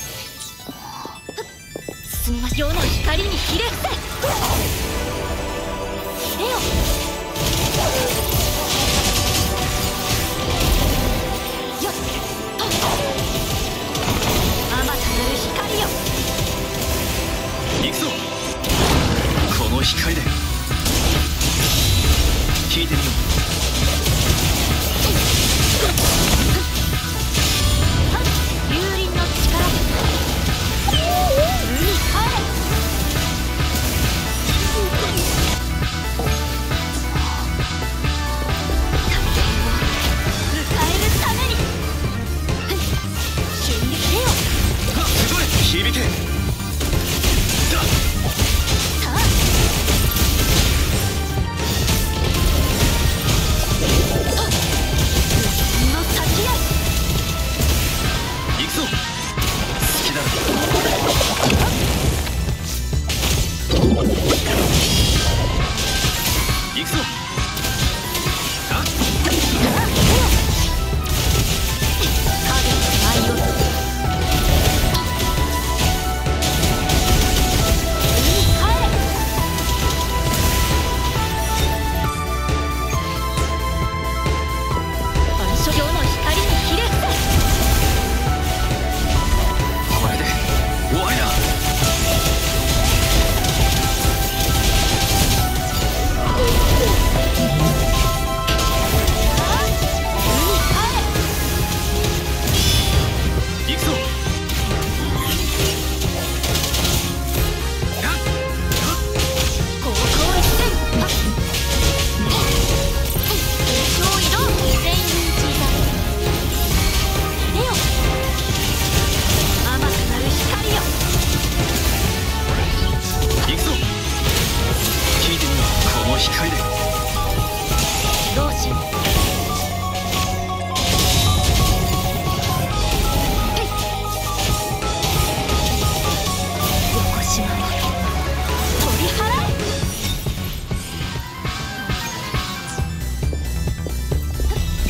すみましょうの光にひれ伏せひれよよっとあまたなる光よ行くぞこの光で聞いてみよう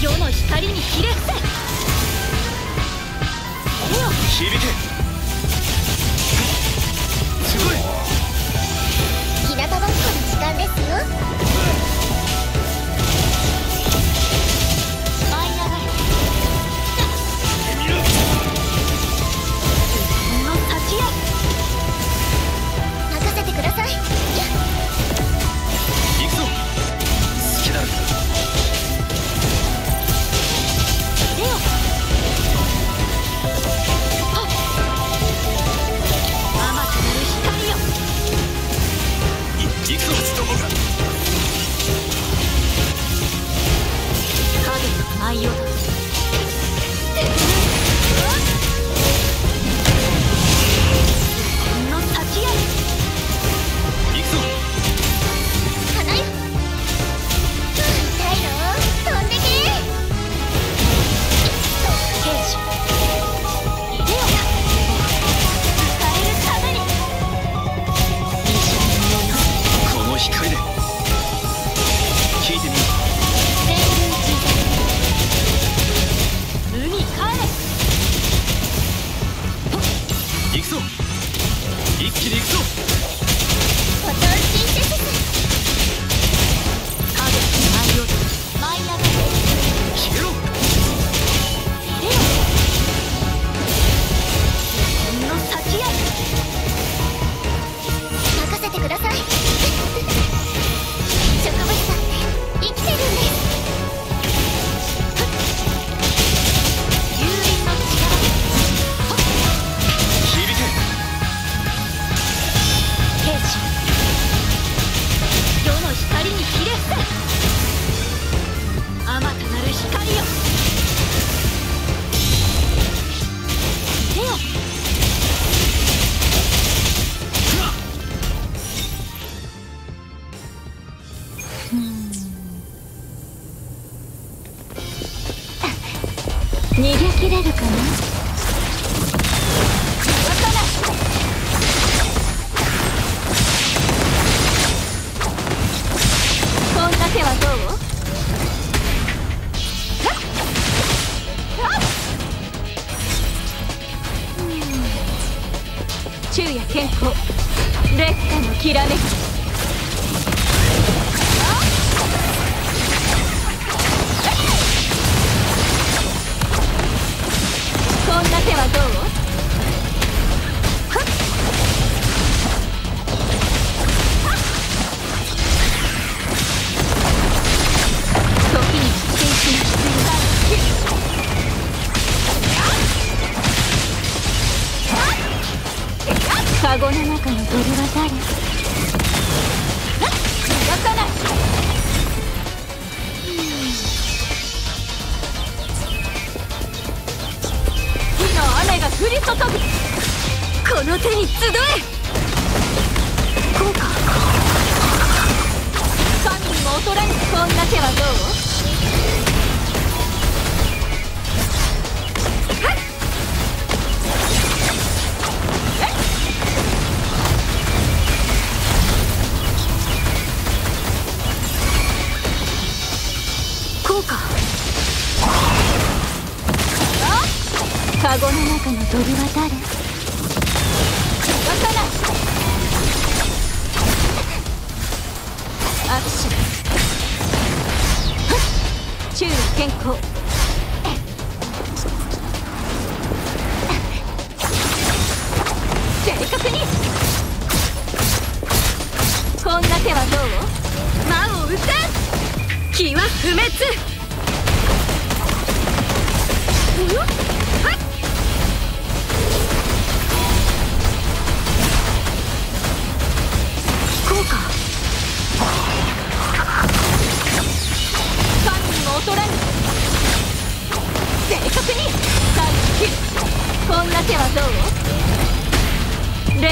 世の光にひれ伏せ響けすごい日向ぼっこの時間ですよ昼夜健康劣化のきらめき。降り注ぐ。この手に集え。こうか神にも劣らぬこんな手はどうカゴの中の鳥は誰動かない握手。はっ注意健康。正確にこんな手はどう？魔を打て気は不滅。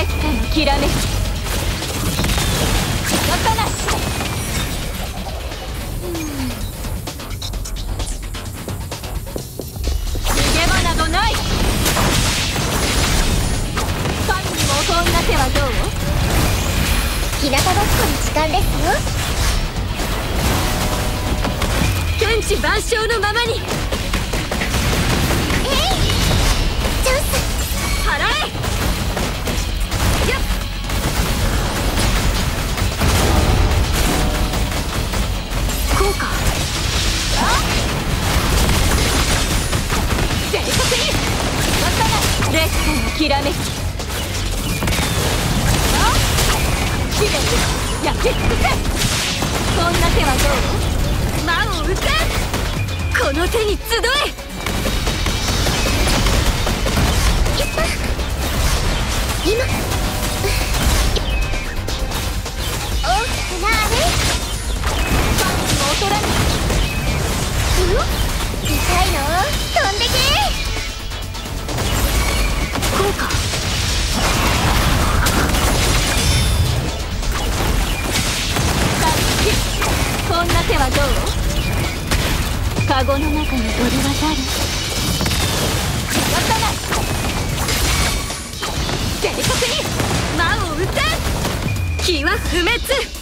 う劣化のきらめき動かない逃げ場などない神にもこん。な手はどう日向ぼっこの時間ですよ天地万象のままにえいきらめき。あきれい。焼き尽くせこんな手はどう魔を打て。この手に集え。今。カゴの中の鳥は誰わからない正確に魔を打て気は不滅。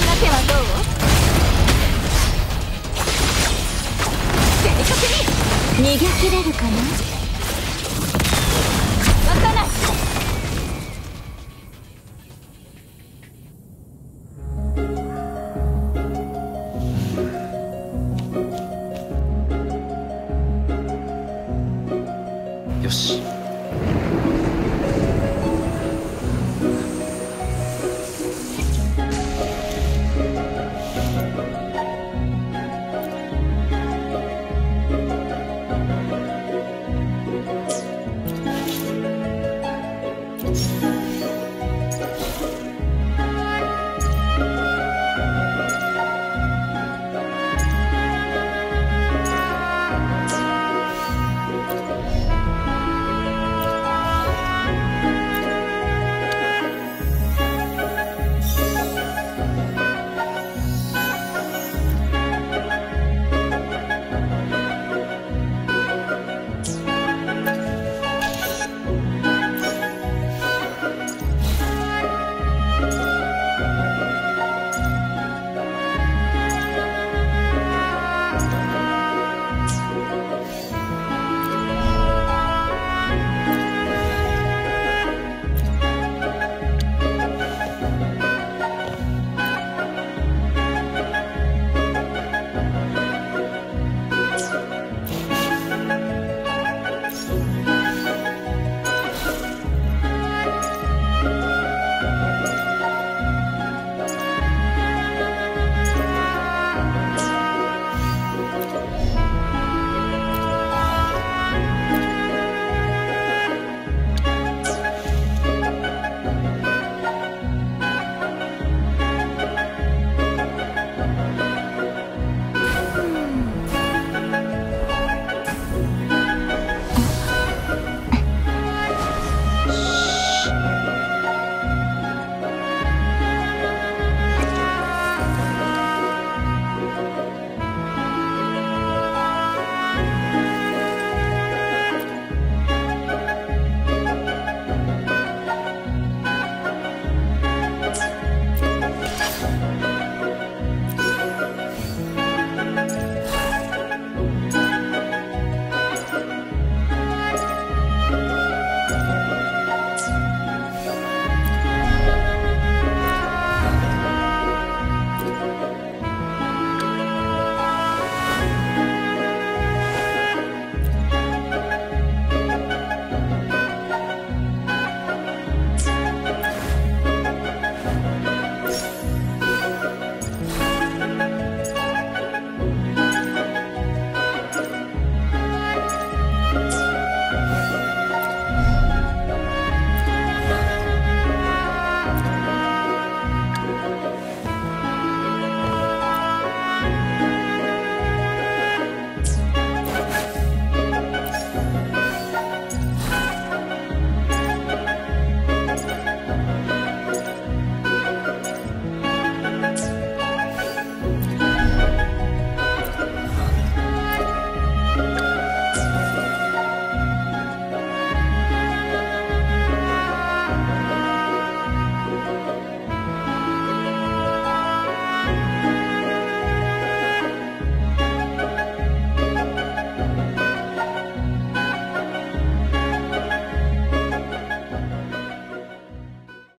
どう逃げ切れるかなかないよし。